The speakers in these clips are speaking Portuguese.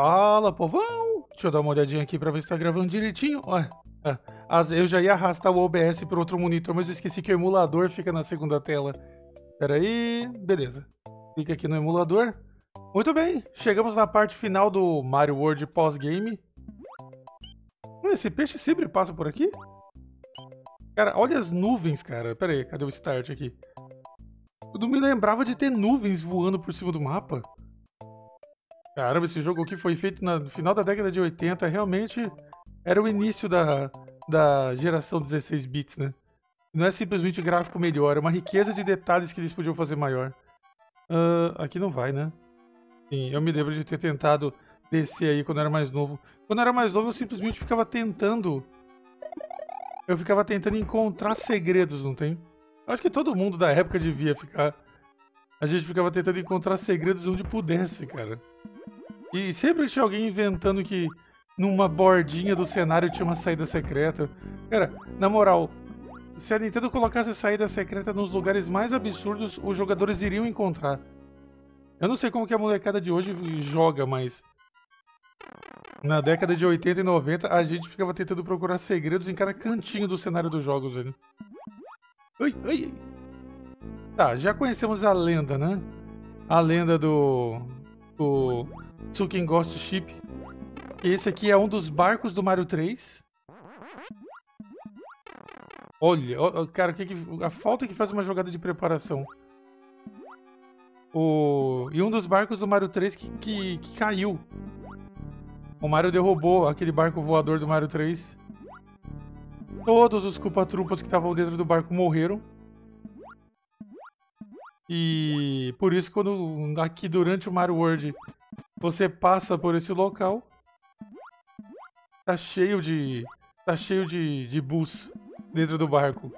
Fala, povão! Deixa eu dar uma olhadinha aqui pra ver se tá gravando direitinho. Olha, é, eu já ia arrastar o OBS para outro monitor, mas eu esqueci que o emulador fica na segunda tela. Pera aí, beleza. Clica aqui no emulador. Muito bem, chegamos na parte final do Mario World pós-game. Esse peixe sempre passa por aqui? Cara, olha as nuvens, cara. Pera aí, cadê o start aqui? Eu não me lembrava de ter nuvens voando por cima do mapa. Caramba, esse jogo aqui foi feito no final da década de 80. Realmente era o início da, da geração 16 bits, né? Não é simplesmente gráfico melhor, é uma riqueza de detalhes que eles podiam fazer maior. Uh, aqui não vai, né? Sim, eu me lembro de ter tentado descer aí quando eu era mais novo. Quando eu era mais novo, eu simplesmente ficava tentando... Eu ficava tentando encontrar segredos, não tem? Acho que todo mundo da época devia ficar... A gente ficava tentando encontrar segredos onde pudesse, cara. E sempre tinha alguém inventando que numa bordinha do cenário tinha uma saída secreta. Cara, na moral, se a Nintendo colocasse saída secreta nos lugares mais absurdos, os jogadores iriam encontrar. Eu não sei como que a molecada de hoje joga, mas... Na década de 80 e 90, a gente ficava tentando procurar segredos em cada cantinho do cenário dos jogos, velho. Oi, oi. Tá, já conhecemos a lenda, né? A lenda do... do Tsuken Ghost Ship. Esse aqui é um dos barcos do Mario 3. Olha, cara, que que, a falta que faz uma jogada de preparação. O, e um dos barcos do Mario 3 que, que, que caiu. O Mario derrubou aquele barco voador do Mario 3. Todos os culpa-trupas que estavam dentro do barco morreram. E por isso, quando aqui durante o Mario World você passa por esse local, tá cheio de. tá cheio de, de bus dentro do barco.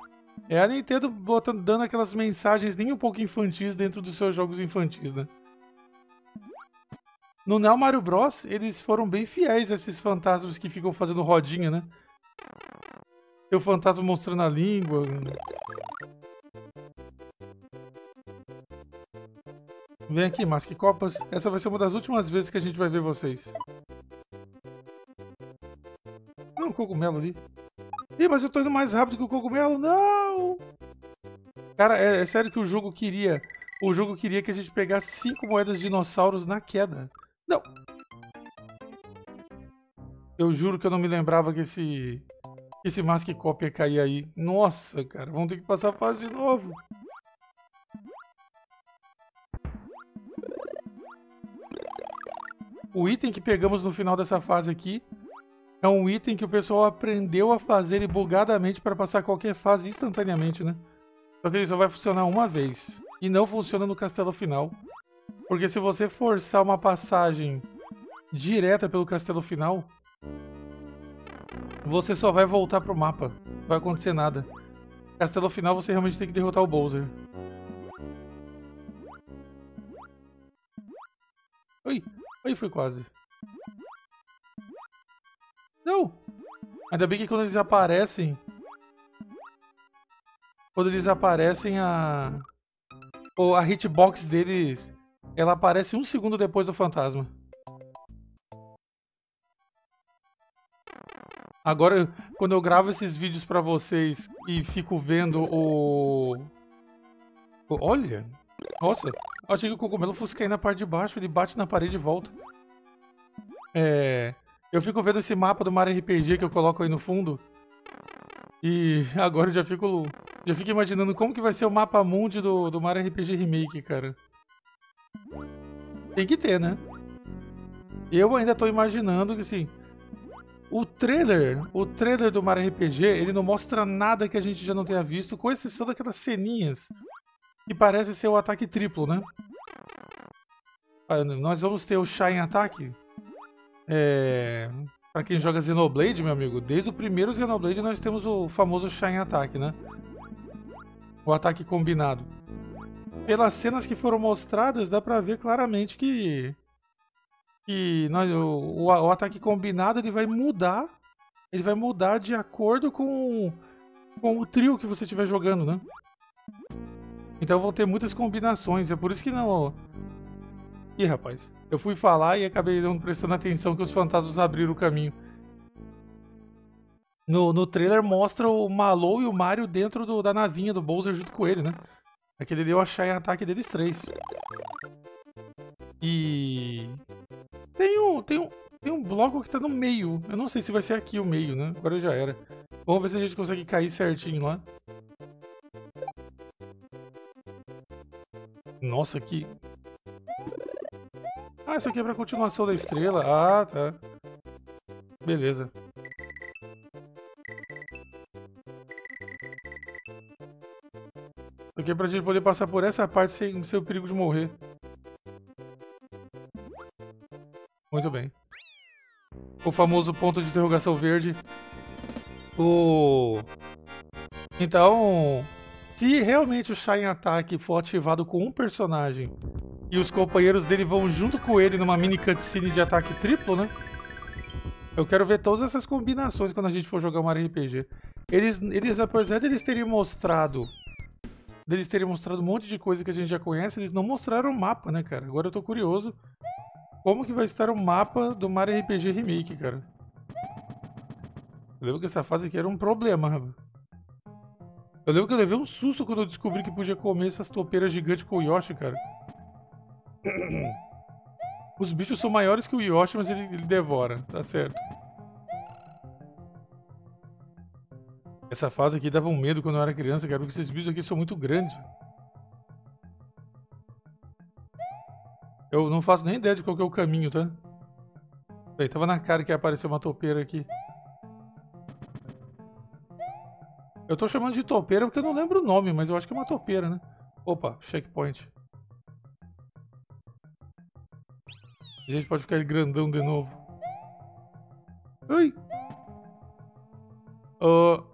É a Nintendo botando, dando aquelas mensagens nem um pouco infantis dentro dos seus jogos infantis, né? No Neo Mario Bros, eles foram bem fiéis a esses fantasmas que ficam fazendo rodinha, né? Tem o fantasma mostrando a língua. Vem aqui, Mask Copas. Essa vai ser uma das últimas vezes que a gente vai ver vocês. Não, um cogumelo ali. Ih, mas eu tô indo mais rápido que o cogumelo. Não! Cara, é, é, sério que o jogo queria... O jogo queria que a gente pegasse cinco moedas de dinossauros na queda. Não! Eu juro que eu não me lembrava que esse... Esse Mask Cop ia cair aí. Nossa, cara. Vamos ter que passar a fase de novo. O item que pegamos no final dessa fase aqui é um item que o pessoal aprendeu a fazer bugadamente para passar qualquer fase instantaneamente, né? Só que ele só vai funcionar uma vez. E não funciona no castelo final. Porque se você forçar uma passagem direta pelo castelo final, você só vai voltar pro mapa. Não vai acontecer nada. Castelo final você realmente tem que derrotar o Bowser. Oi, oi, foi quase. Não! Ainda bem que quando eles aparecem... Quando eles aparecem, a... A hitbox deles... Ela aparece um segundo depois do fantasma. Agora, quando eu gravo esses vídeos pra vocês e fico vendo o... Olha! Nossa! Achei que o cogumelo fosse cair na parte de baixo, ele bate na parede e volta. É... Eu fico vendo esse mapa do Mario RPG que eu coloco aí no fundo. E agora eu já fico, já fico imaginando como que vai ser o mapa mundi do, do Mario RPG Remake, cara. Tem que ter, né? Eu ainda tô imaginando que, assim... O trailer, o trailer do Mario RPG, ele não mostra nada que a gente já não tenha visto, com exceção daquelas ceninhas que parece ser o ataque triplo, né? Ah, nós vamos ter o Shine Attack, é... Pra quem joga Xenoblade, meu amigo, desde o primeiro Xenoblade nós temos o famoso Shine Attack, né? O ataque combinado. Pelas cenas que foram mostradas, dá pra ver claramente que... Que nós, o, o ataque combinado ele vai mudar. Ele vai mudar de acordo com, com o trio que você estiver jogando, né? Então vão ter muitas combinações. É por isso que não, Ih, rapaz. Eu fui falar e acabei não prestando atenção que os fantasmas abriram o caminho. No, no trailer mostra o Malou e o Mario dentro do, da navinha do Bowser junto com ele, né? Aquele deu a Shy ataque deles três. E... Tem um, tem, um, tem um bloco que tá no meio. Eu não sei se vai ser aqui o meio, né? Agora já era. Vamos ver se a gente consegue cair certinho lá. Nossa, que... Ah, isso aqui é pra continuação da estrela. Ah, tá. Beleza. Isso aqui é pra gente poder passar por essa parte sem, sem o perigo de morrer. Muito bem. O famoso ponto de interrogação verde. O... Então, se realmente o Shine Attack for ativado com um personagem e os companheiros dele vão junto com ele numa mini cutscene de ataque triplo, né? Eu quero ver todas essas combinações quando a gente for jogar um RPG. Eles, eles apesar de eles terem mostrado deles terem mostrado um monte de coisa que a gente já conhece, eles não mostraram o mapa, né, cara? Agora eu tô curioso como que vai estar o mapa do Mario RPG Remake, cara. Eu lembro que essa fase aqui era um problema, rapaz. Eu lembro que eu levei um susto quando eu descobri que podia comer essas topeiras gigantes com o Yoshi, cara. Os bichos são maiores que o Yoshi, mas ele, ele devora, tá certo. Essa fase aqui dava um medo quando eu era criança, cara, porque esses bichos aqui são muito grandes. Eu não faço nem ideia de qual é o caminho, tá? Aí, tava na cara que ia aparecer uma topeira aqui. Eu tô chamando de topeira porque eu não lembro o nome, mas eu acho que é uma topeira, né? Opa, checkpoint. A gente pode ficar grandão de novo. Ui! Uh...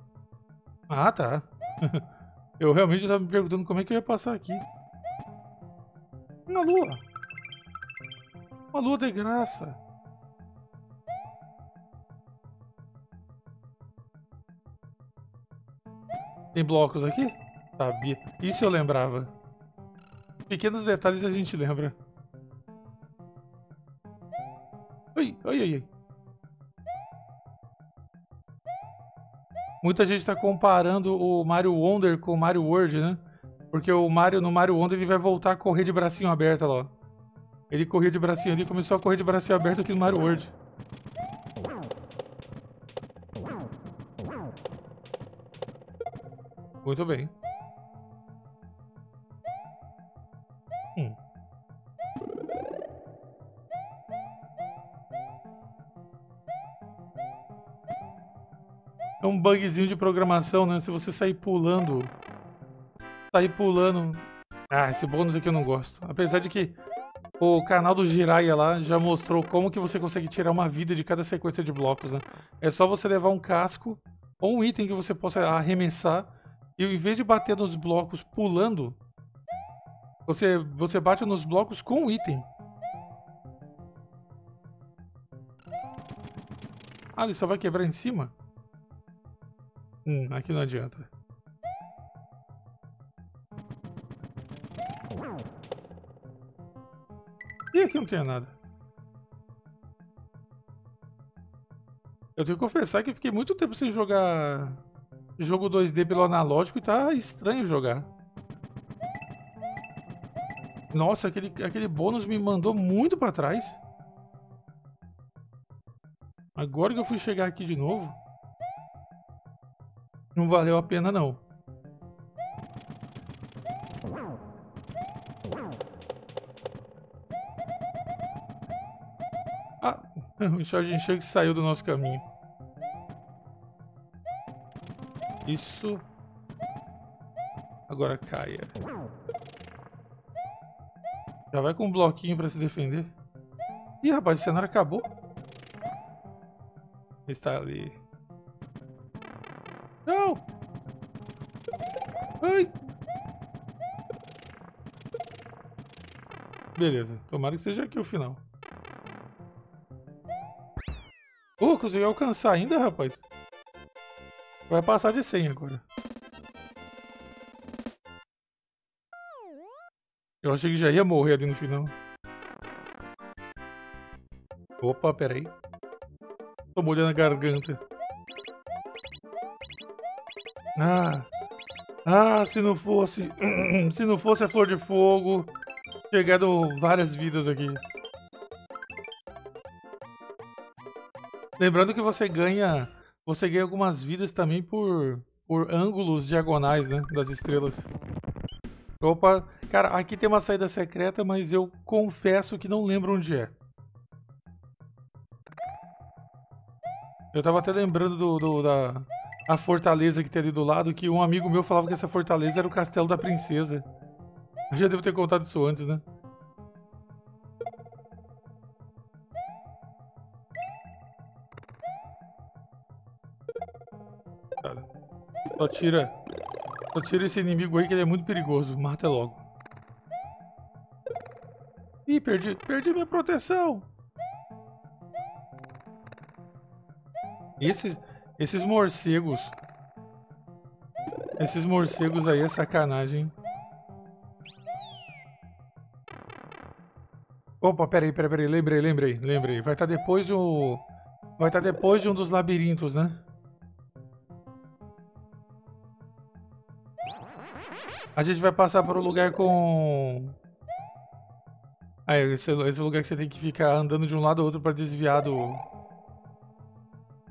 Ah, tá. eu realmente estava me perguntando como é que eu ia passar aqui. Uma lua. Uma lua de graça. Tem blocos aqui? Sabia. Isso eu lembrava. Pequenos detalhes a gente lembra. Oi, oi, oi. Muita gente está comparando o Mario Wonder com o Mario World, né? Porque o Mario no Mario Wonder ele vai voltar a correr de bracinho aberto lá. Ele corria de bracinho ali e começou a correr de bracinho aberto aqui no Mario World. Muito bem. É um bugzinho de programação, né? Se você sair pulando... Sair pulando... Ah, esse bônus aqui eu não gosto. Apesar de que o canal do Jiraiya lá já mostrou como que você consegue tirar uma vida de cada sequência de blocos, né? É só você levar um casco ou um item que você possa arremessar e em vez de bater nos blocos pulando, você, você bate nos blocos com o item. Ah, ele só vai quebrar em cima? Hum, aqui não adianta. E aqui não tem nada. Eu tenho que confessar que fiquei muito tempo sem jogar jogo 2D pelo analógico e tá estranho jogar. Nossa, aquele, aquele bônus me mandou muito pra trás. Agora que eu fui chegar aqui de novo. Não valeu a pena não. Ah, o Charging Shanks saiu do nosso caminho. Isso. Agora caia. Já vai com um bloquinho pra se defender. Ih, rapaz, o cenário acabou. Está ali. Ai! Beleza, tomara que seja aqui o final. Oh, consegui alcançar ainda, rapaz. Vai passar de 100 agora. Eu achei que já ia morrer ali no final. Opa, peraí. Tô molhando a garganta. Ah. Ah, se não fosse... se não fosse a Flor de Fogo... Chegado várias vidas aqui. Lembrando que você ganha... Você ganha algumas vidas também por... Por ângulos diagonais, né? Das estrelas. Opa, cara, aqui tem uma saída secreta, mas eu confesso que não lembro onde é. Eu tava até lembrando do, do, da a fortaleza que tem ali do lado, que um amigo meu falava que essa fortaleza era o castelo da princesa. Eu já devo ter contado isso antes, né? Só tira só tira esse inimigo aí que ele é muito perigoso. Mata logo. Ih, perdi, perdi minha proteção. Esses, esses morcegos. Esses morcegos aí é sacanagem. Opa, peraí, peraí, peraí. Lembrei, lembrei, lembrei. Vai estar tá depois de um... Vai estar tá depois de um dos labirintos, né? A gente vai passar por um lugar com... Ah, esse, esse lugar que você tem que ficar andando de um lado ao outro para desviar do...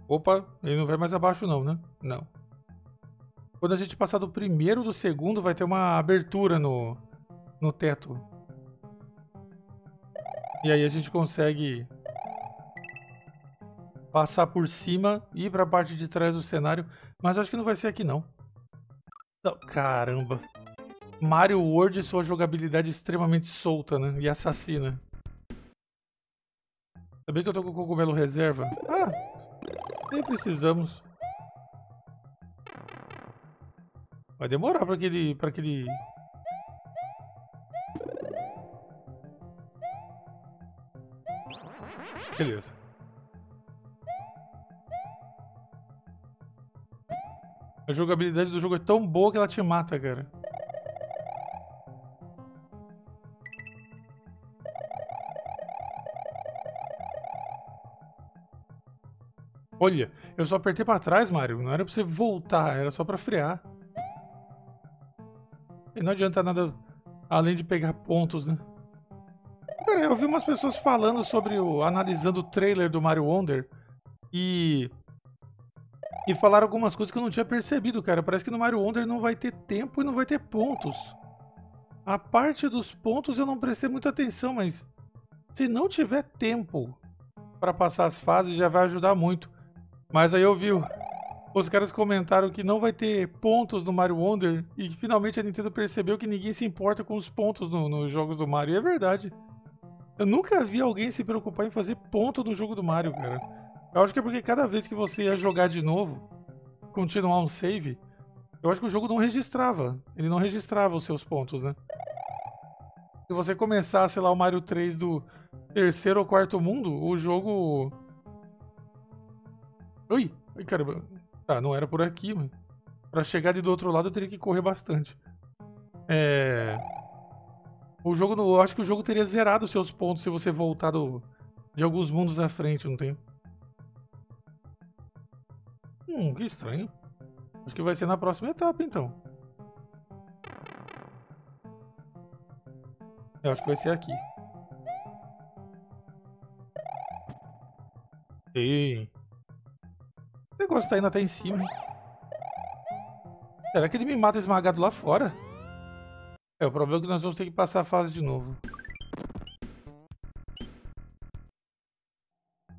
Opa, ele não vai mais abaixo não, né? Não. Quando a gente passar do primeiro do segundo, vai ter uma abertura no, no teto. E aí a gente consegue passar por cima e ir para a parte de trás do cenário. Mas acho que não vai ser aqui não. não caramba. Mario World e sua jogabilidade extremamente solta, né? E assassina. Sabia que eu tô com o cogumelo reserva? Ah, nem precisamos. Vai demorar pra aquele... Pra aquele... Beleza. A jogabilidade do jogo é tão boa que ela te mata, cara. Olha, eu só apertei pra trás, Mario. Não era pra você voltar, era só pra frear. E não adianta nada além de pegar pontos, né? Cara, eu vi umas pessoas falando sobre o... analisando o trailer do Mario Wonder e... E falaram algumas coisas que eu não tinha percebido, cara. Parece que no Mario Wonder não vai ter tempo e não vai ter pontos. A parte dos pontos eu não prestei muita atenção, mas... Se não tiver tempo para passar as fases, já vai ajudar muito. Mas aí eu vi, os caras comentaram que não vai ter pontos no Mario Wonder e que finalmente a Nintendo percebeu que ninguém se importa com os pontos nos no jogos do Mario. E é verdade. Eu nunca vi alguém se preocupar em fazer ponto no jogo do Mario, cara. Eu acho que é porque cada vez que você ia jogar de novo, continuar um save, eu acho que o jogo não registrava. Ele não registrava os seus pontos, né? Se você começar, sei lá, o Mario 3 do terceiro ou quarto mundo, o jogo Ui! Ai, caramba. Tá, não era por aqui, mano. Pra chegar de do outro lado eu teria que correr bastante. É... O jogo, eu acho que o jogo teria zerado seus pontos se você voltar do... de alguns mundos à frente, não tem? Hum, que estranho. Acho que vai ser na próxima etapa, então. Eu acho que vai ser aqui. Ei. Negócio tá indo até em cima. Será que ele me mata esmagado lá fora? É, o problema é que nós vamos ter que passar a fase de novo.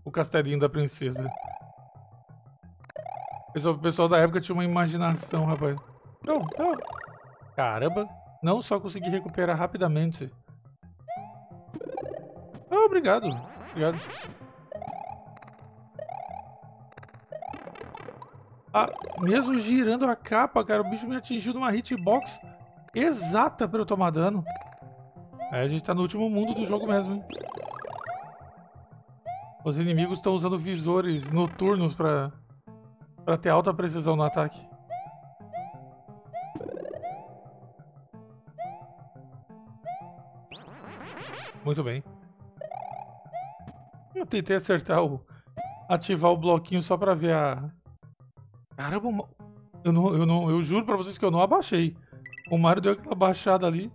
O castelinho da princesa. O pessoal da época tinha uma imaginação, rapaz. Não, não. Caramba. Não só consegui recuperar rapidamente. Oh, obrigado. Obrigado. Mesmo girando a capa, cara, o bicho me atingiu numa hitbox exata pra eu tomar dano. Aí a gente tá no último mundo do jogo mesmo, hein? Os inimigos estão usando visores noturnos pra, pra ter alta precisão no ataque. Muito bem. Eu tentei acertar o... Ativar o bloquinho só pra ver a... Caramba, eu, não, eu, não, eu juro pra vocês que eu não abaixei. O Mario deu aquela baixada ali.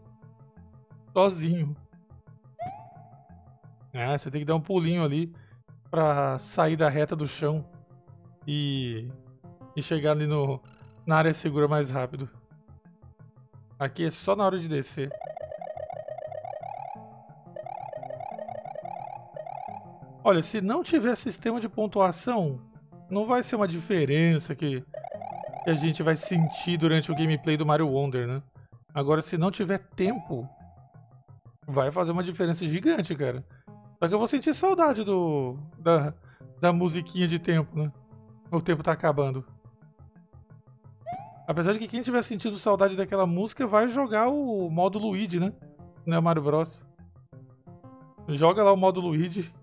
Sozinho. É, você tem que dar um pulinho ali pra sair da reta do chão e, e chegar ali no, na área segura mais rápido. Aqui é só na hora de descer. Olha, se não tiver sistema de pontuação, não vai ser uma diferença que, que a gente vai sentir durante o gameplay do Mario Wonder, né? Agora, se não tiver tempo, vai fazer uma diferença gigante, cara. Só que eu vou sentir saudade do da, da musiquinha de tempo, né? O tempo tá acabando. Apesar de que quem tiver sentindo saudade daquela música vai jogar o modo Luigi, né? Não é Mario Bros. Joga lá o modo Luigi.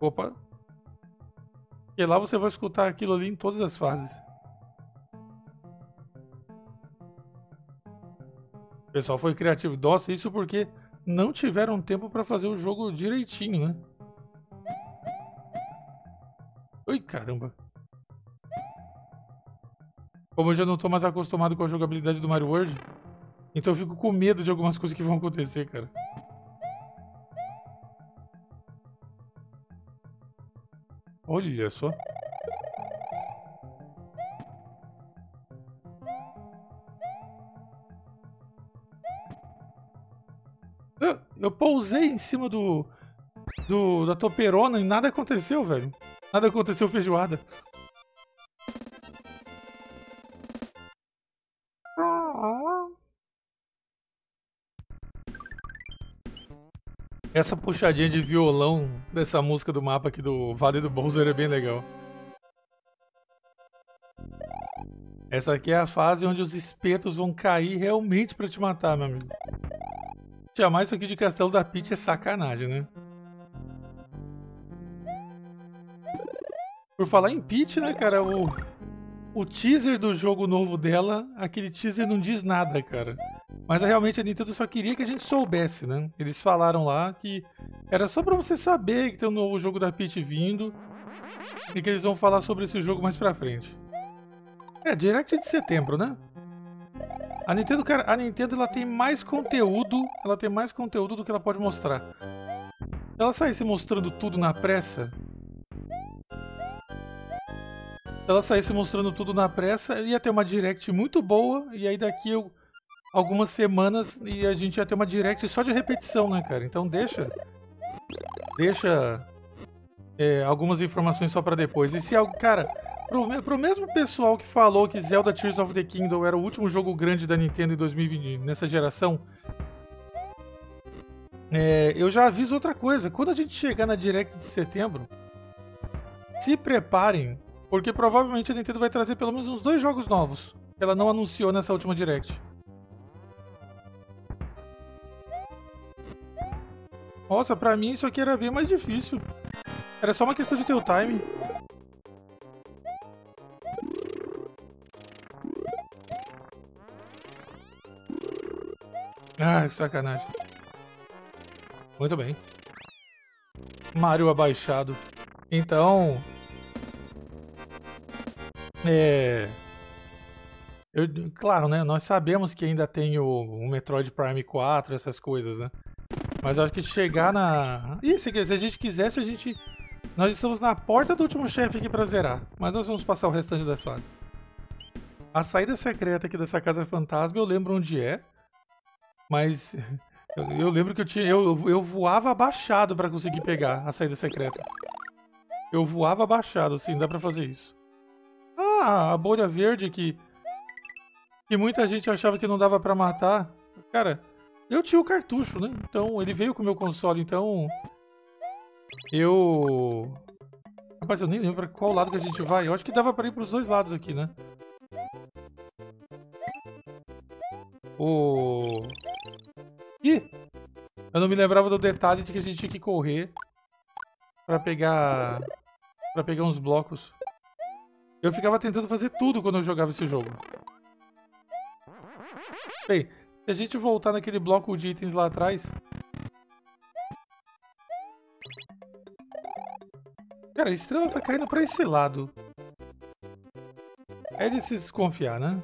Opa. E lá você vai escutar aquilo ali em todas as fases. O pessoal foi criativo. Nossa, isso porque não tiveram tempo para fazer o jogo direitinho, né? Ui, caramba. Como eu já não tô mais acostumado com a jogabilidade do Mario World, então eu fico com medo de algumas coisas que vão acontecer, cara. Olha só. Eu, eu pousei em cima do, do da toperona e nada aconteceu, velho. Nada aconteceu feijoada. Essa puxadinha de violão dessa música do mapa aqui do Vale do Bowser é bem legal. Essa aqui é a fase onde os espetos vão cair realmente pra te matar, meu amigo. Chamar isso aqui de Castelo da Peach é sacanagem, né? Por falar em Peach, né, cara, o, o teaser do jogo novo dela, aquele teaser não diz nada, cara. Mas realmente a Nintendo só queria que a gente soubesse, né? Eles falaram lá que era só pra você saber que tem um novo jogo da Peach vindo e que eles vão falar sobre esse jogo mais pra frente. É, Direct de setembro, né? A Nintendo, cara, a Nintendo ela tem mais conteúdo, ela tem mais conteúdo do que ela pode mostrar. Ela saísse mostrando tudo na pressa, ela saísse mostrando tudo na pressa, ia ter uma Direct muito boa, e aí daqui eu algumas semanas e a gente ia ter uma direct só de repetição, né, cara? Então deixa. Deixa é, algumas informações só para depois. E se algo. Cara, pro, pro mesmo pessoal que falou que Zelda Tears of the Kingdom era o último jogo grande da Nintendo em 2020, nessa geração. É, eu já aviso outra coisa. Quando a gente chegar na Direct de setembro, se preparem, porque provavelmente a Nintendo vai trazer pelo menos uns dois jogos novos. Que ela não anunciou nessa última Direct. Nossa, pra mim isso aqui era bem mais difícil. Era só uma questão de ter o time. Ah, que sacanagem. Muito bem. Mario abaixado. Então... É... Eu, claro, né? Nós sabemos que ainda tem o, o Metroid Prime 4, essas coisas, né? Mas acho que chegar na... Ih, se, se a gente quisesse, a gente... Nós estamos na porta do último chefe aqui pra zerar. Mas nós vamos passar o restante das fases. A saída secreta aqui dessa casa fantasma, eu lembro onde é. Mas... Eu, eu lembro que eu tinha... Eu, eu voava abaixado pra conseguir pegar a saída secreta. Eu voava abaixado, sim, dá pra fazer isso. Ah, a bolha verde que... Que muita gente achava que não dava pra matar. Cara, eu tinha o cartucho, né? Então, ele veio com o meu console, então... Eu... Rapaz, eu nem lembro pra qual lado que a gente vai. Eu acho que dava pra ir pros dois lados aqui, né? O... Ih! Eu não me lembrava do detalhe de que a gente tinha que correr pra pegar... pra pegar uns blocos. Eu ficava tentando fazer tudo quando eu jogava esse jogo. Bem, se a gente voltar naquele bloco de itens lá atrás... Cara, a estrela tá caindo pra esse lado. É de se desconfiar, né?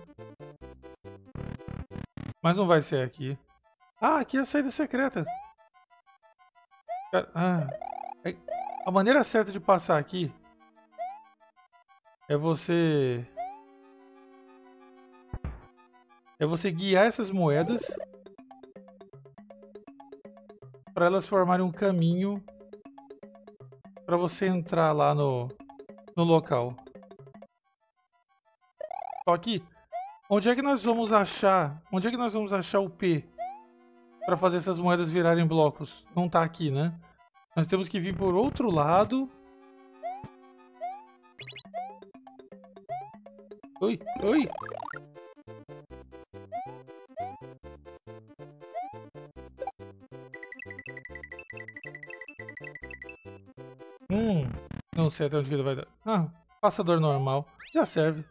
Mas não vai ser aqui. Ah, aqui é a saída secreta. Ah, a maneira certa de passar aqui é você é você guiar essas moedas para elas formarem um caminho para você entrar lá no no local. Só que onde é que nós vamos achar? Onde é que nós vamos achar o P para fazer essas moedas virarem blocos? Não tá aqui, né? Nós temos que vir por outro lado. Oi, oi. Sei até onde ele vai dar. Ah, passador normal. Já serve.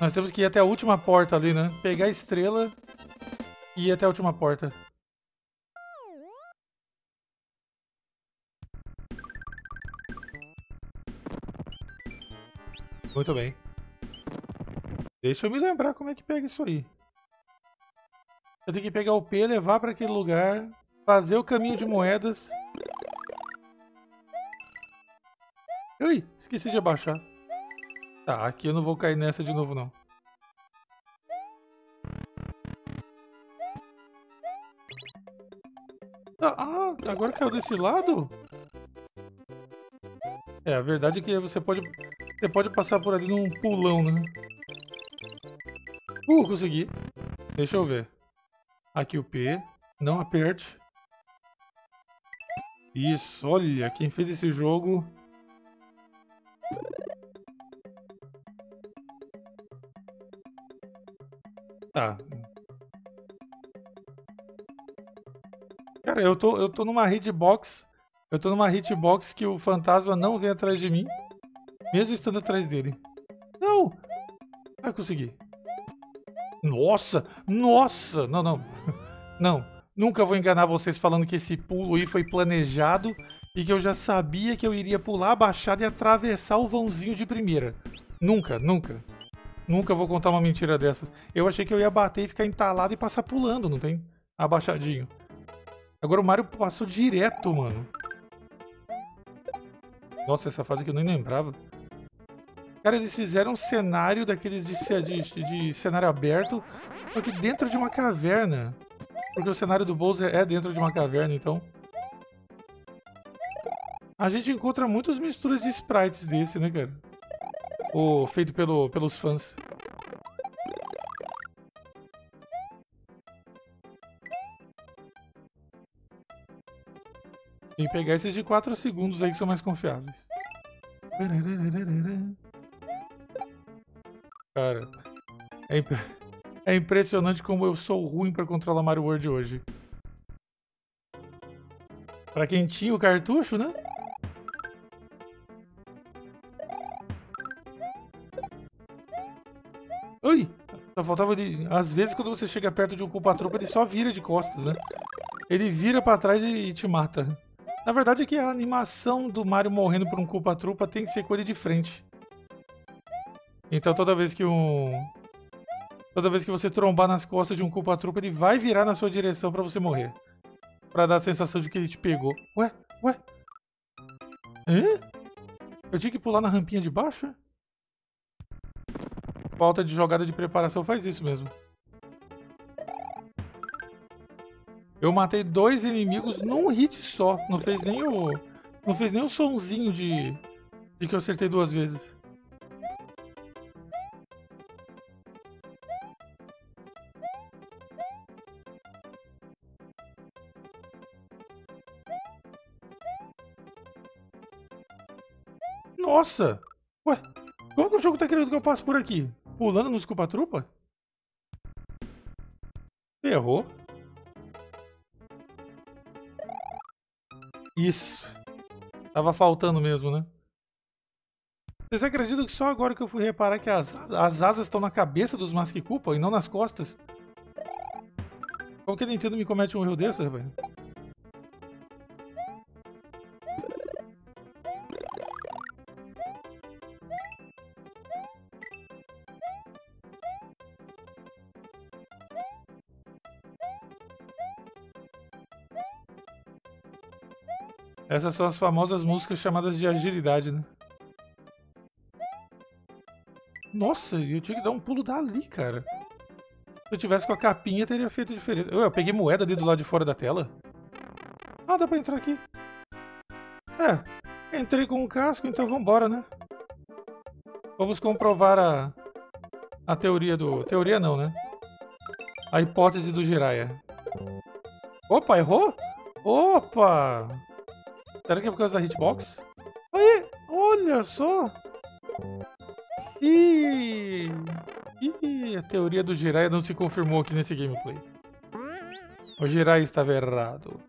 Nós temos que ir até a última porta ali, né? Pegar a estrela e ir até a última porta. Muito bem. Deixa eu me lembrar como é que pega isso aí. Eu tenho que pegar o P, levar para aquele lugar, fazer o caminho de moedas. Ui, esqueci de abaixar. Tá, aqui eu não vou cair nessa de novo não. Ah, ah agora caiu desse lado? É, a verdade é que você pode você pode passar por ali num pulão, né? Uh, consegui. Deixa eu ver. Aqui o P. Não aperte. Isso, olha, quem fez esse jogo... Tá. Cara, eu tô, eu tô numa hitbox. Eu tô numa hitbox que o fantasma não vem atrás de mim. Mesmo estando atrás dele. Não! Vai conseguir. Nossa! Nossa! Não, não. Não. Nunca vou enganar vocês falando que esse pulo aí foi planejado e que eu já sabia que eu iria pular a baixada e atravessar o vãozinho de primeira. Nunca, nunca. Nunca vou contar uma mentira dessas. Eu achei que eu ia bater e ficar entalado e passar pulando, não tem? Abaixadinho. Agora o Mario passou direto, mano. Nossa, essa fase que eu nem lembrava. Cara, eles fizeram um cenário daqueles de, de, de cenário aberto, só que dentro de uma caverna. Porque o cenário do Bowser é dentro de uma caverna, então... A gente encontra muitas misturas de sprites desse, né, cara? O feito pelo, pelos fãs. Tem que pegar esses de 4 segundos aí que são mais confiáveis. Cara, é, imp... é impressionante como eu sou ruim pra controlar Mario World hoje. Pra quem tinha o cartucho, né? Só faltava ele... Às vezes quando você chega perto de um culpa-tropa, ele só vira de costas, né? Ele vira pra trás e te mata. Na verdade é que a animação do Mario morrendo por um culpa-trupa tem que ser ele de frente. Então toda vez que um... Toda vez que você trombar nas costas de um culpa-trupa, ele vai virar na sua direção pra você morrer. Pra dar a sensação de que ele te pegou. Ué? Ué? Hã? Eu tinha que pular na rampinha de baixo? Falta de jogada de preparação faz isso mesmo. Eu matei dois inimigos num hit só. Não fez nem o... Não fez nem o sonzinho de... De que eu acertei duas vezes. Nossa! Ué, como que o jogo tá querendo que eu passe por aqui? Pulando nos culpa-trupa? Ferrou. Isso. Tava faltando mesmo, né? Vocês acreditam que só agora que eu fui reparar que as, as asas estão na cabeça dos Mask Culpa e não nas costas? Como que a Nintendo me comete um erro desse, rapaz? Essas são as famosas músicas chamadas de agilidade, né? Nossa, eu tinha que dar um pulo dali, cara. Se eu tivesse com a capinha, teria feito diferença. Eu, eu peguei moeda ali do lado de fora da tela. Ah, dá pra entrar aqui. É, entrei com um casco, então vambora, né? Vamos comprovar a, a teoria do... Teoria não, né? A hipótese do Jiraiya. Opa, errou? Opa! Será que é por causa da hitbox? Aí, olha só! Ih, ih, a teoria do Jiraiya não se confirmou aqui nesse gameplay. O Jiraiya estava errado.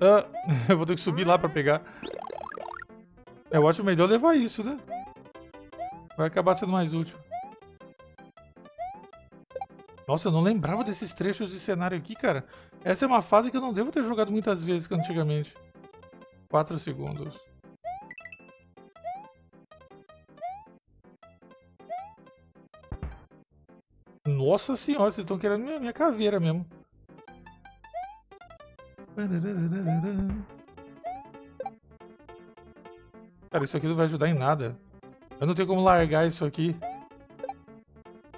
Ah, eu vou ter que subir lá pra pegar. Eu acho melhor levar isso, né? Vai acabar sendo mais útil. Nossa, eu não lembrava desses trechos de cenário aqui, cara. Essa é uma fase que eu não devo ter jogado muitas vezes antigamente. 4 segundos. Nossa senhora, vocês estão querendo minha, minha caveira mesmo. Cara, isso aqui não vai ajudar em nada. Eu não tenho como largar isso aqui.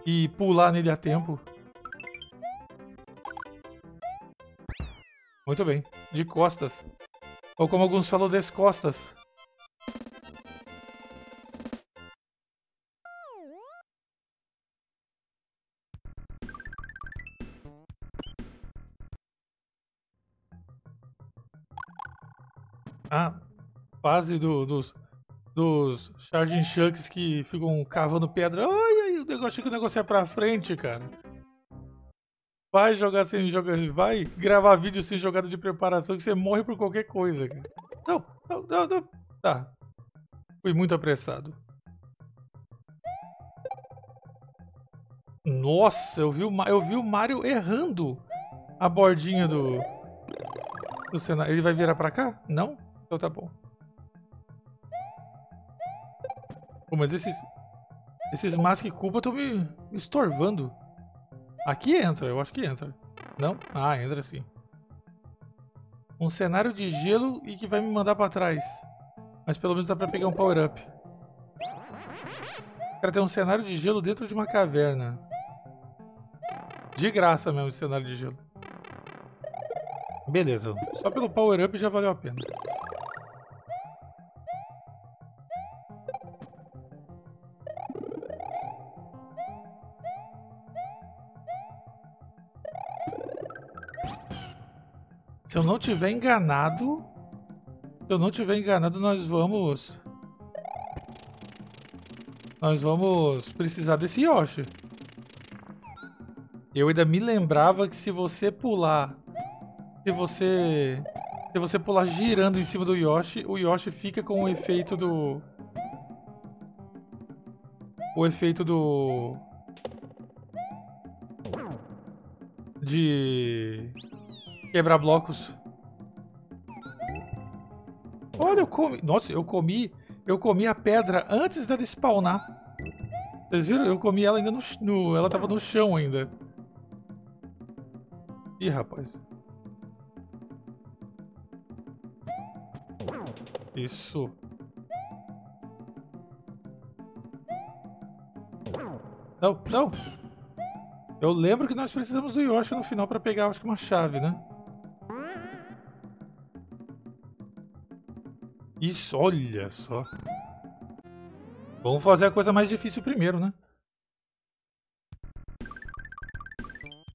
E pular nele a tempo. Muito bem. De costas. Ou como alguns falam, descostas. Ah, fase do, dos, dos Charging Shucks que ficam cavando pedra. Ai, ai, o negócio que o negócio é pra frente, cara. Vai jogar sem jogar. Vai gravar vídeo sem jogada de preparação que você morre por qualquer coisa. Não, não, não, não. Tá. Fui muito apressado. Nossa, eu vi o, eu vi o Mario errando a bordinha do, do cenário. Ele vai virar pra cá? Não? Então tá bom. Pô, mas esses... Esses Mask Cuba estão me, me estorvando. Aqui entra, eu acho que entra. Não? Ah, entra sim. Um cenário de gelo e que vai me mandar pra trás. Mas pelo menos dá pra pegar um power-up. Cara, tem um cenário de gelo dentro de uma caverna. De graça mesmo esse cenário de gelo. Beleza. Só pelo power-up já valeu a pena. Se eu não tiver enganado... Se eu não tiver enganado, nós vamos... Nós vamos precisar desse Yoshi. Eu ainda me lembrava que se você pular... Se você... Se você pular girando em cima do Yoshi, o Yoshi fica com o efeito do... O efeito do... De... Quebrar blocos. Olha, eu comi... Nossa, eu comi... Eu comi a pedra antes dela spawnar. Vocês viram? Eu comi ela ainda no... no... Ela tava no chão ainda. Ih, rapaz. Isso. Não, não. Eu lembro que nós precisamos do Yoshi no final para pegar, acho que uma chave, né? Isso, olha só. Vamos fazer a coisa mais difícil primeiro, né?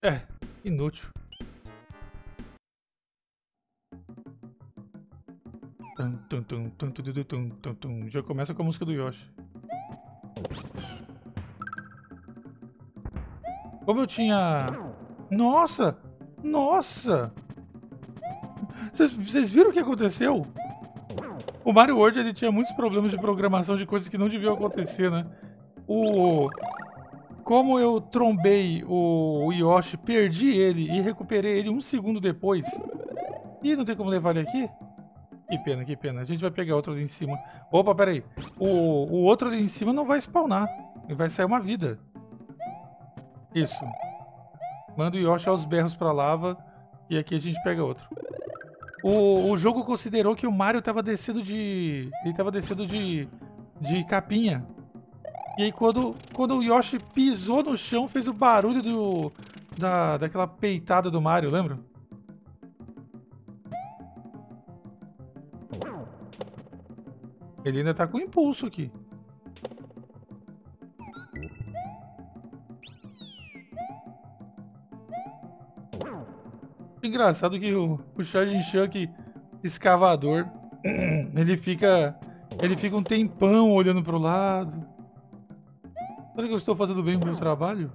É, inútil. Já começa com a música do Yoshi. Como eu tinha... Nossa! Nossa! Vocês viram o que aconteceu? O Mario World ele tinha muitos problemas de programação de coisas que não deviam acontecer, né? O... Como eu trombei o, Yoshi, perdi ele e recuperei ele um segundo depois. Ih, não tem como levar ele aqui? Que pena, que pena. A gente vai pegar outro ali em cima. Opa, peraí. O, o outro ali em cima não vai spawnar. Ele vai sair uma vida. Isso. Manda o Yoshi aos berros pra lava. E aqui a gente pega outro. O, o jogo considerou que o Mario tava descendo de. Ele tava de. de capinha. E aí quando, quando o Yoshi pisou no chão, fez o barulho do. Da, daquela peitada do Mario, lembra? Ele ainda tá com impulso aqui. Engraçado que o, o Charging Chuck escavador, ele fica ele fica um tempão olhando pro lado. Será que eu estou fazendo bem o meu trabalho?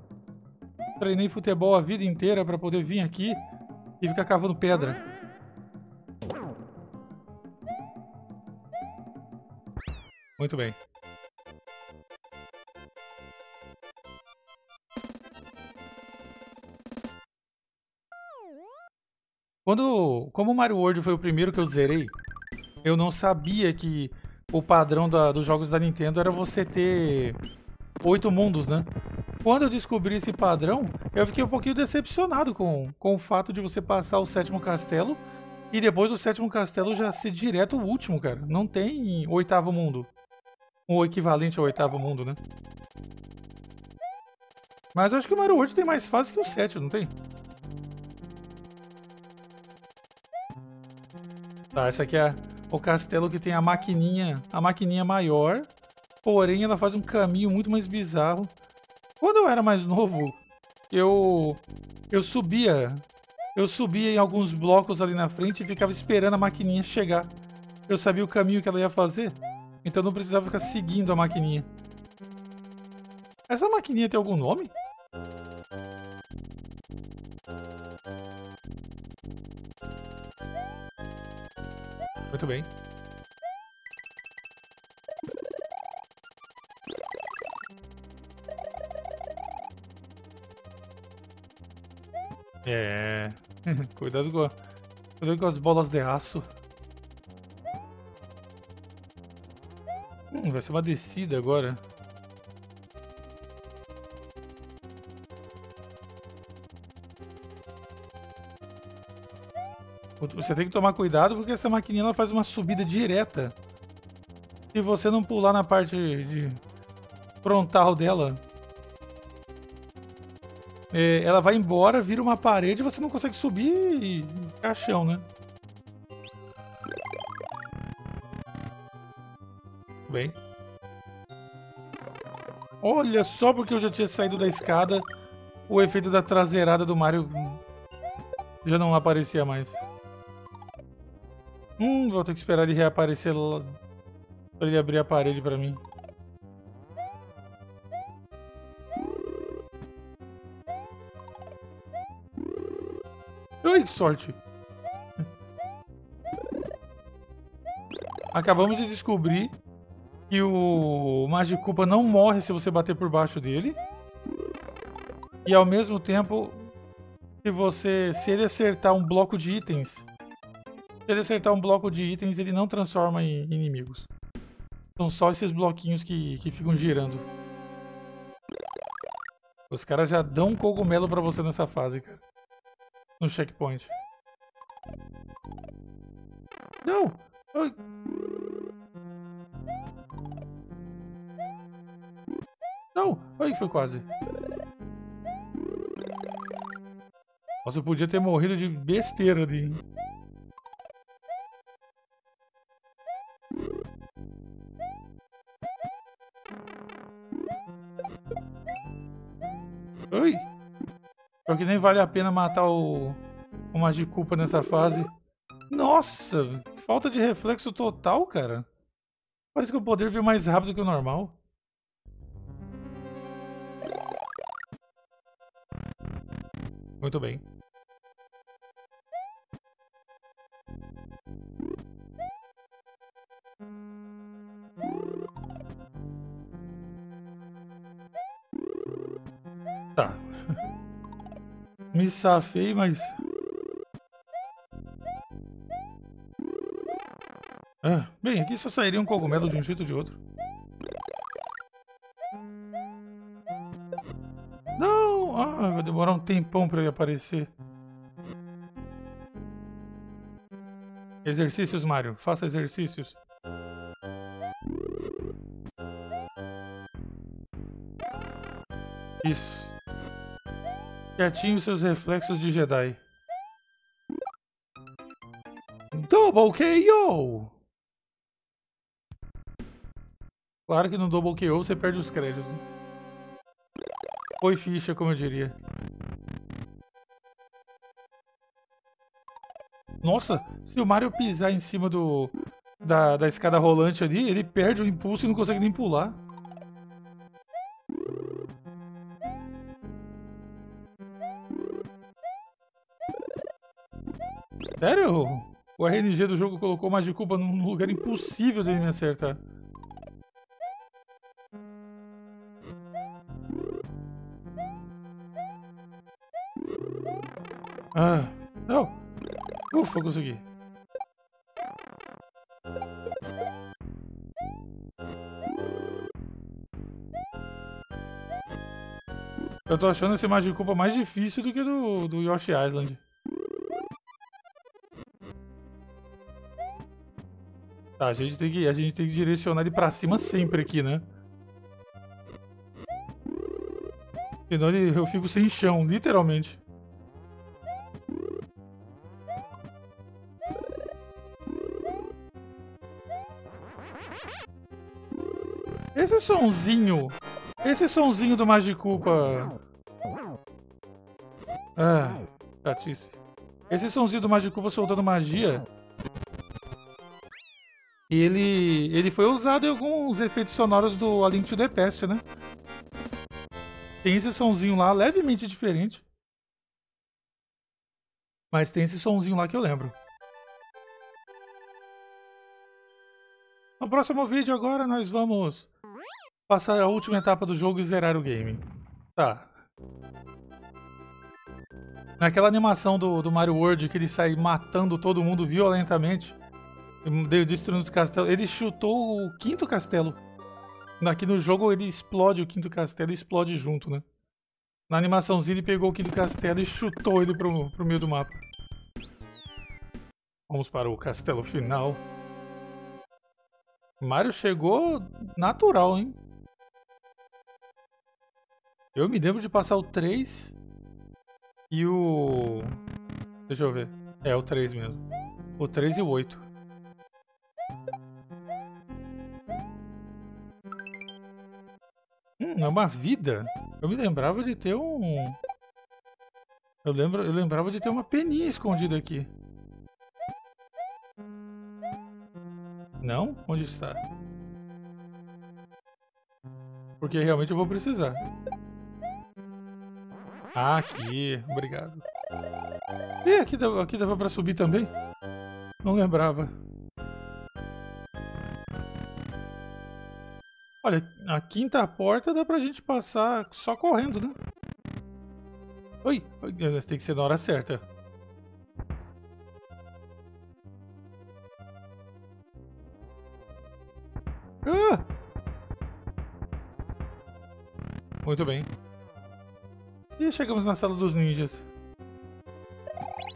Treinei futebol a vida inteira para poder vir aqui e ficar cavando pedra. Muito bem. Quando, como o Mario World foi o primeiro que eu zerei, eu não sabia que o padrão da, dos jogos da Nintendo era você ter oito mundos, né? Quando eu descobri esse padrão, eu fiquei um pouquinho decepcionado com, com o fato de você passar o sétimo castelo e depois do sétimo castelo já ser direto o último, cara. Não tem oitavo mundo o equivalente ao oitavo mundo, né? Mas eu acho que o Mario World tem mais fases que o 7, não tem? Tá, esse aqui é o castelo que tem a maquininha, a maquininha maior, porém ela faz um caminho muito mais bizarro. Quando eu era mais novo, eu eu subia, eu subia em alguns blocos ali na frente e ficava esperando a maquininha chegar. Eu sabia o caminho que ela ia fazer. Então não precisava ficar seguindo a maquininha. Essa maquininha tem algum nome? Muito bem. É. cuidado, com cuidado com as bolas de aço. Hum, vai ser uma descida agora. Você tem que tomar cuidado porque essa maquininha ela faz uma subida direta. Se você não pular na parte de frontal dela, é, ela vai embora, vira uma parede e você não consegue subir e caixão, né? Bem. Olha só porque eu já tinha saído da escada, o efeito da traseirada do Mario já não aparecia mais. Hum, vou ter que esperar ele reaparecer lá. Pra ele abrir a parede pra mim. Ai, que sorte! Acabamos de descobrir que o Magicupa não morre se você bater por baixo dele. E ao mesmo tempo, se você se ele acertar um bloco de itens, se ele acertar um bloco de itens, ele não transforma em inimigos. São só esses bloquinhos que, que ficam girando. Os caras já dão um cogumelo pra você nessa fase, cara. No checkpoint. Não! Ai. Não! Ai, foi quase. Nossa, eu podia ter morrido de besteira ali. Porque nem vale a pena matar o, o Magiculpa nessa fase. Nossa! Falta de reflexo total, cara. Parece que o poder veio mais rápido que o normal. Muito bem. Tá. Me safei, mas... Ah, bem, aqui só sairia um cogumelo de um jeito ou de outro. Ah, vai demorar um tempão pra ele aparecer. Exercícios, Mario. Faça exercícios. Isso. Quietinho seus reflexos de Jedi. Double KO! Claro que no Double KO você perde os créditos. Foi ficha, como eu diria. Nossa, se o Mario pisar em cima do da, da escada rolante ali, ele perde o impulso e não consegue nem pular. Sério? O RNG do jogo colocou o Magiculpa num lugar impossível dele me acertar. Ah, não. Ufa, consegui. Eu tô achando esse Magiculpa mais difícil do que do, do Yoshi Island. Tá, a gente tem que, a gente tem que direcionar ele pra cima sempre aqui, né? Senão ele, eu fico sem chão, literalmente. Esse sonzinho... Esse sonzinho do Magiculpa... Ah, chatice. Esse sonzinho do Magiculpa soltando magia e ele, ele foi usado em alguns efeitos sonoros do A Link to the Past, né? Tem esse sonzinho lá, levemente diferente. Mas tem esse sonzinho lá que eu lembro. No próximo vídeo agora nós vamos passar a última etapa do jogo e zerar o game. Tá. Naquela animação do, do Mario World que ele sai matando todo mundo violentamente, destruindo os castelos. Ele chutou o quinto castelo. Aqui no jogo ele explode o quinto castelo e explode junto, né? Na animaçãozinha ele pegou o quinto castelo e chutou ele pro, pro meio do mapa. Vamos para o castelo final. Mario chegou natural, hein? Eu me lembro de passar o 3 e o... Deixa eu ver. É, o 3 mesmo. O 3 e o 8. Hum, é uma vida. Eu me lembrava de ter um... Eu, lembro, eu lembrava de ter uma peninha escondida aqui. Não? Onde está? Porque realmente eu vou precisar. Ah, aqui. Obrigado. E aqui, aqui dava pra subir também? Não lembrava. Olha, a quinta porta dá pra gente passar só correndo, né? Oi, tem que ser na hora certa. Ah! Muito bem. E chegamos na sala dos ninjas.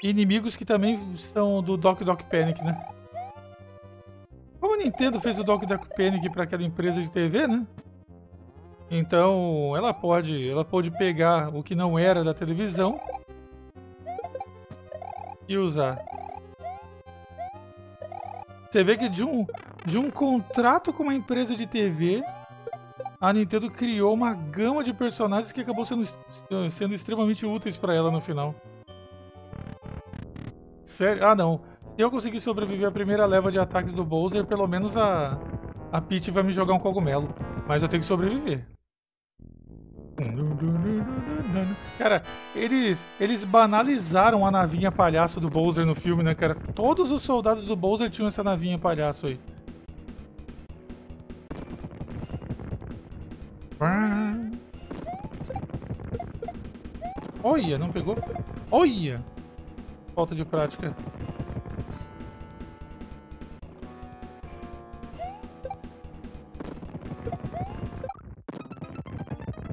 Inimigos que também são do Doc Doc Panic, né? Nintendo fez o Doc Duck Panic para aquela empresa de TV, né? Então, ela pode, ela pode pegar o que não era da televisão e usar. Você vê que de um, de um contrato com uma empresa de TV, a Nintendo criou uma gama de personagens que acabou sendo, sendo extremamente úteis para ela no final. Sério? Ah, não. Se eu conseguir sobreviver à primeira leva de ataques do Bowser, pelo menos a, a Peach vai me jogar um cogumelo. Mas eu tenho que sobreviver. Cara, eles, eles banalizaram a navinha palhaço do Bowser no filme, né, cara? Todos os soldados do Bowser tinham essa navinha palhaço aí. Olha, não pegou? Olha! Falta de prática.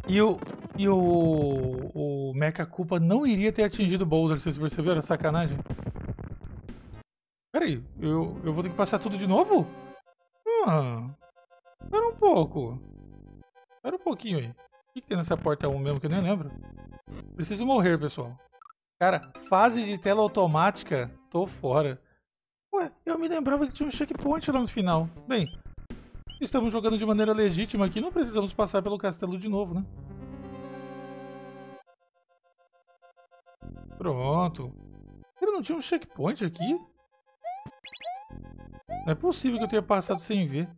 E o, e o, o Mecha Culpa não iria ter atingido o Bowser, vocês perceberam a sacanagem? Peraí, eu, eu vou ter que passar tudo de novo? Ah, espera um pouco. Espera um pouquinho aí. O que, que tem nessa porta 1 mesmo que eu nem lembro? Preciso morrer, pessoal. Cara, fase de tela automática, tô fora. Ué, eu me lembrava que tinha um checkpoint lá no final. Bem, estamos jogando de maneira legítima aqui, não precisamos passar pelo castelo de novo, né? Pronto. Ele não tinha um checkpoint aqui? Não é possível que eu tenha passado sem ver.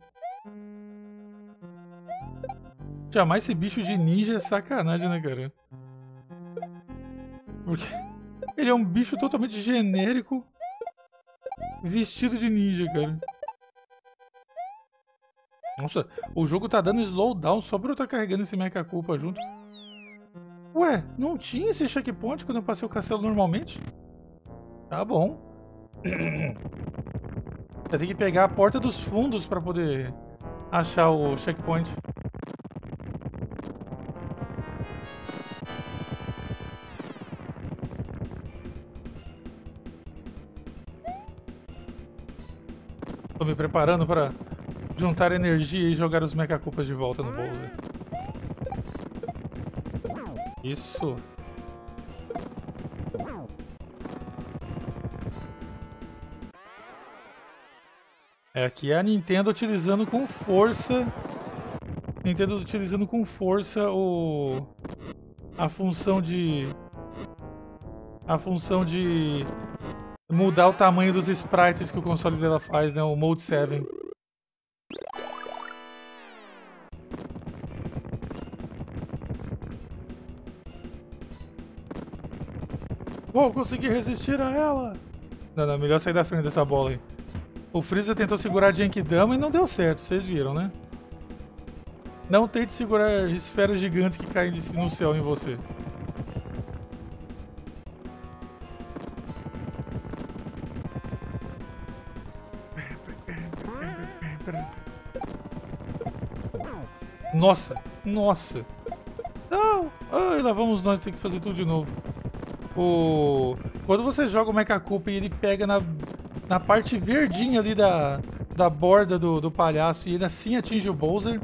Chamar esse bicho de ninja é sacanagem, né, cara? Porque ele é um bicho totalmente genérico vestido de ninja, cara. Nossa, o jogo tá dando slowdown só pra eu estar tá carregando esse mecha culpa junto. Ué, não tinha esse checkpoint quando eu passei o castelo normalmente? Tá bom. Eu tenho que pegar a porta dos fundos pra poder achar o checkpoint. Me preparando para juntar energia e jogar os mecha culpas de volta no Bowser. Isso. É, aqui é a Nintendo utilizando com força... Nintendo utilizando com força o... A função de... A função de... Mudar o tamanho dos sprites que o console dela faz, né? O Mode 7. Vou conseguir resistir a ela! Não, não, melhor sair da frente dessa bola aí. O Freeza tentou segurar a Genkidama e não deu certo, vocês viram, né? Não tente segurar esferas gigantes que caem no céu em você. Nossa, nossa. Não, ai, lá vamos nós ter que fazer tudo de novo. O... Quando você joga o Mecha Koopa e ele pega na na parte verdinha ali da, da borda do, do palhaço e ele assim atinge o Bowser,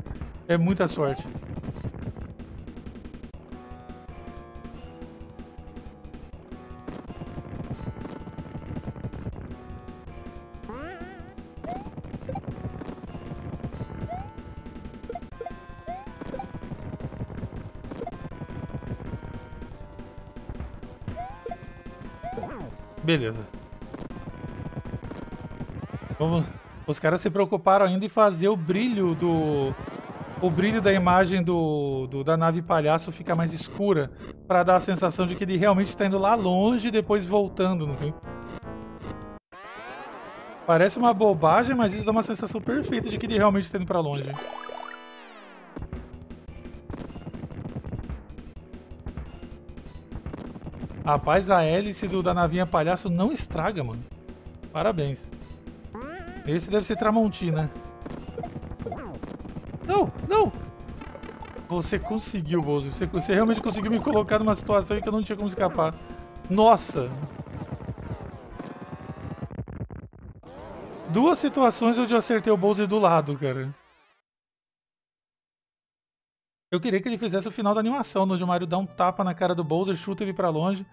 é muita sorte. Beleza. Vamos... Os caras se preocuparam ainda em fazer o brilho do... O brilho da imagem do, do da nave palhaço ficar mais escura. para dar a sensação de que ele realmente está indo lá longe e depois voltando, não tem? Parece uma bobagem, mas isso dá uma sensação perfeita de que ele realmente está indo para longe. Rapaz, a hélice do, da navinha palhaço não estraga, mano. Parabéns. Esse deve ser Tramontina. Não, não! Você conseguiu, Bozo. Você, você realmente conseguiu me colocar numa situação em que eu não tinha como escapar. Nossa! Duas situações onde eu acertei o Bowser do lado, cara. Eu queria que ele fizesse o final da animação, onde o Mario dá um tapa na cara do Bowser, chuta ele pra longe,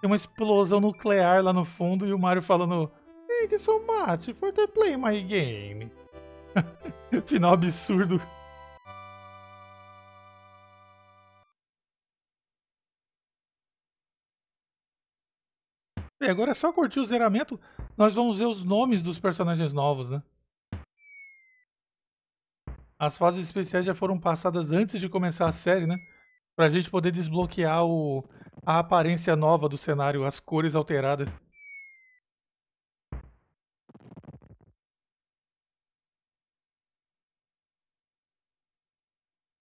tem uma explosão nuclear lá no fundo e o Mario falando Thank you so much for the play my game. Final absurdo. E agora é só curtir o zeramento. Nós vamos ver os nomes dos personagens novos, né? As fases especiais já foram passadas antes de começar a série, né? Pra gente poder desbloquear o, a aparência nova do cenário, as cores alteradas.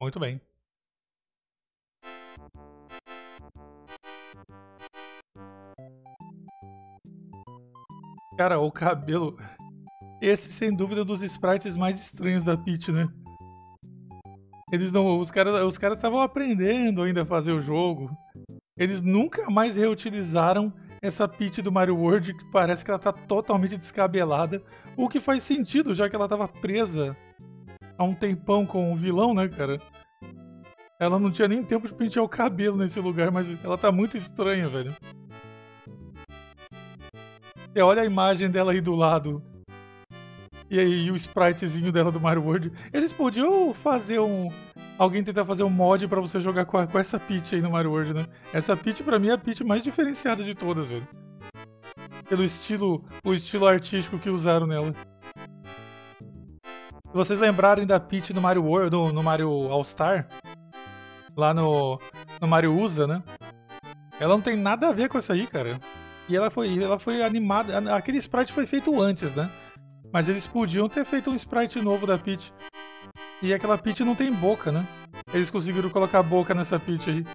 Muito bem. Cara, o cabelo... Esse, sem dúvida, é dos sprites mais estranhos da Peach, né? Eles não... Os caras os caras estavam aprendendo ainda a fazer o jogo. Eles nunca mais reutilizaram essa Peach do Mario World que parece que ela tá totalmente descabelada, o que faz sentido, já que ela tava presa há um tempão com o vilão, né, cara? Ela não tinha nem tempo de pentear o cabelo nesse lugar, mas ela tá muito estranha, velho. Você olha a imagem dela aí do lado. E aí, o spritezinho dela do Mario World. Eles podiam fazer um. Alguém tentar fazer um mod para você jogar com, a, com, essa Peach aí no Mario World, né? Essa Peach, pra mim, é a Peach mais diferenciada de todas, velho. Pelo estilo. O estilo artístico que usaram nela. Se vocês lembrarem da Peach no Mario World, no, no Mario All-Star, lá no, no Mario USA, né? Ela não tem nada a ver com essa aí, cara. E ela foi, ela foi animada. Aquele sprite foi feito antes, né? Mas eles podiam ter feito um sprite novo da Peach. E aquela Peach não tem boca, né? Eles conseguiram colocar boca nessa Peach aí.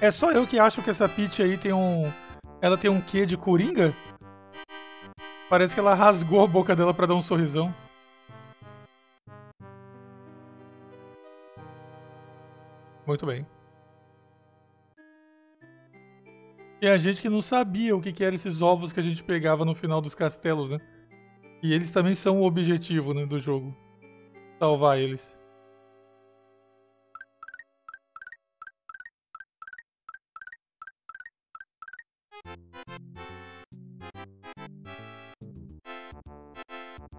É só eu que acho que essa Peach aí tem um... Ela tem um quê de coringa? Parece que ela rasgou a boca dela pra dar um sorrisão. Muito bem. E a gente que não sabia o que, que eram esses ovos que a gente pegava no final dos castelos, né? E eles também são o objetivo né, do jogo. Salvar eles.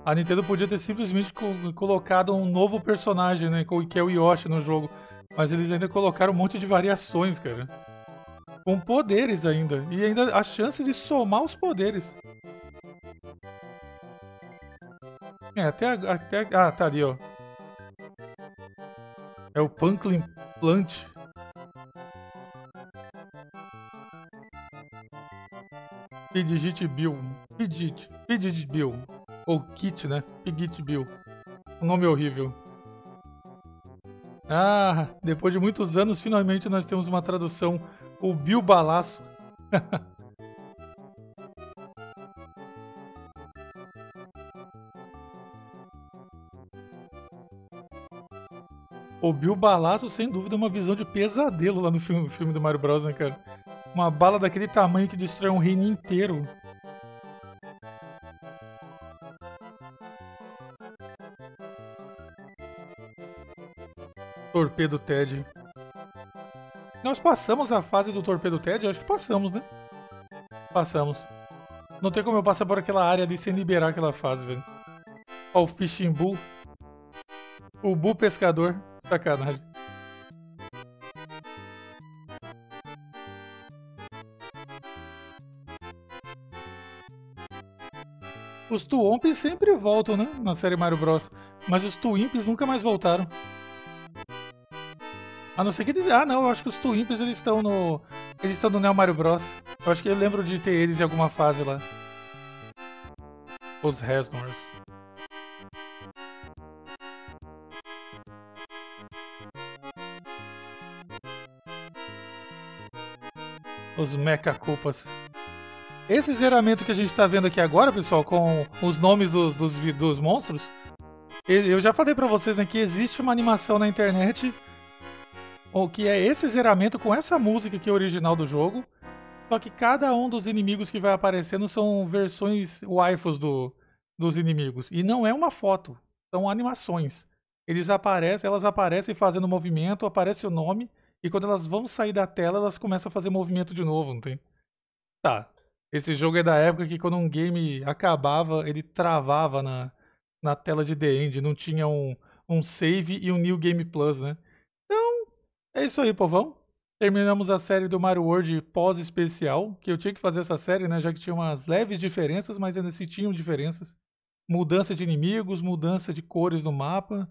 A Nintendo podia ter simplesmente colocado um novo personagem, né? Que é o Yoshi no jogo. Mas eles ainda colocaram um monte de variações, cara. Com poderes ainda. E ainda a chance de somar os poderes. É, até, até. Ah, tá ali, ó. É o Punklin Plant. Pidgit Bill. Pidgit. Pidgit Bill. Ou Kit, né? Pidgit Bill. O nome é horrível. Ah, depois de muitos anos, finalmente nós temos uma tradução o Bill Balaço. o Bill Balaço, sem dúvida, é uma visão de pesadelo lá no filme, filme do Mario Bros, né, cara? Uma bala daquele tamanho que destrói um reino inteiro. Torpedo Ted. Nós passamos a fase do Torpedo Ted? Eu acho que passamos, né? Passamos. Não tem como eu passar por aquela área ali sem liberar aquela fase, velho. Ó, o Fishing Bull. O Bull Pescador. Sacanagem. Os Tuomps sempre voltam, né? Na série Mario Bros. Mas os Twimps nunca mais voltaram. A não ser que eles. Ah, não, eu acho que os Twimps eles estão no. Eles estão no Neo Mario Bros. Eu acho que eu lembro de ter eles em alguma fase lá. Os Resnors. Os Mecha Culpas. Esse zeramento que a gente está vendo aqui agora, pessoal, com os nomes dos, dos, dos monstros, eu já falei para vocês né, que existe uma animação na internet o que é esse zeramento com essa música que é original do jogo. Só que cada um dos inimigos que vai aparecendo são versões waifus do, dos inimigos. E não é uma foto, são animações. Eles aparecem, elas aparecem fazendo movimento, aparece o nome, e quando elas vão sair da tela, elas começam a fazer movimento de novo, não tem? Tá. Esse jogo é da época que quando um game acabava, ele travava na, na tela de The End, não tinha um, um save e um New Game Plus, né? É isso aí, povão. Terminamos a série do Mario World pós-especial, que eu tinha que fazer essa série, né, já que tinha umas leves diferenças, mas ainda se tinham diferenças. Mudança de inimigos, mudança de cores no mapa.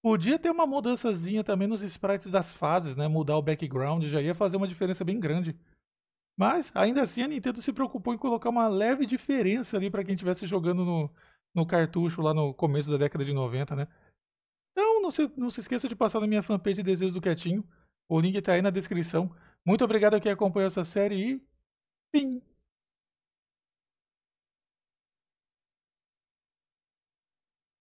Podia ter uma mudançazinha também nos sprites das fases, né, mudar o background, já ia fazer uma diferença bem grande. Mas, ainda assim, a Nintendo se preocupou em colocar uma leve diferença ali para quem estivesse jogando no, no cartucho lá no começo da década de 90, né? Não se, não se esqueça de passar na minha fanpage Desejo do Quietinho. O link está aí na descrição. Muito obrigado a quem acompanhou essa série e fim.